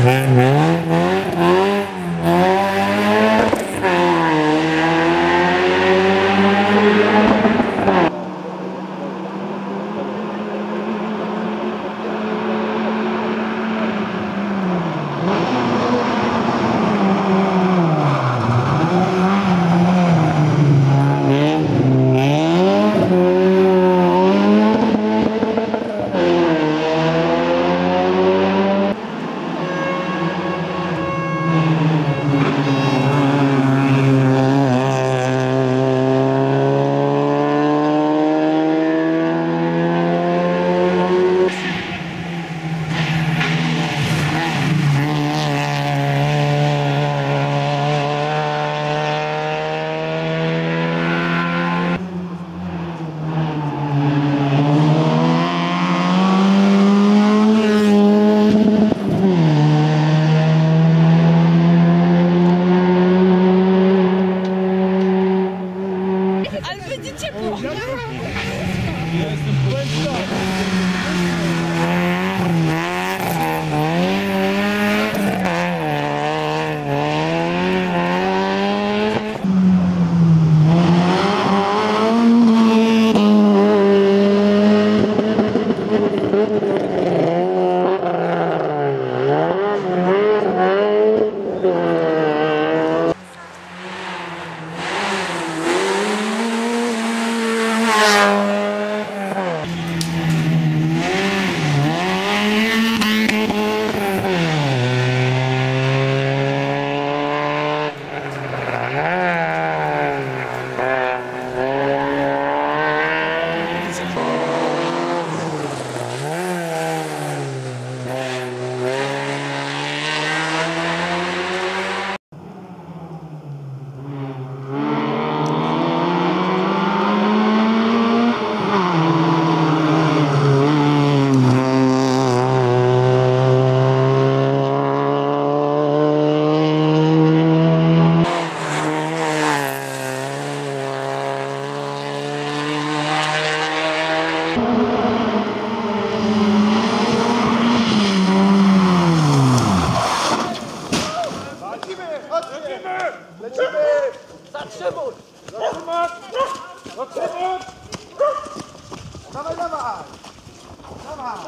Mm-hmm.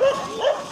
Ej, ej,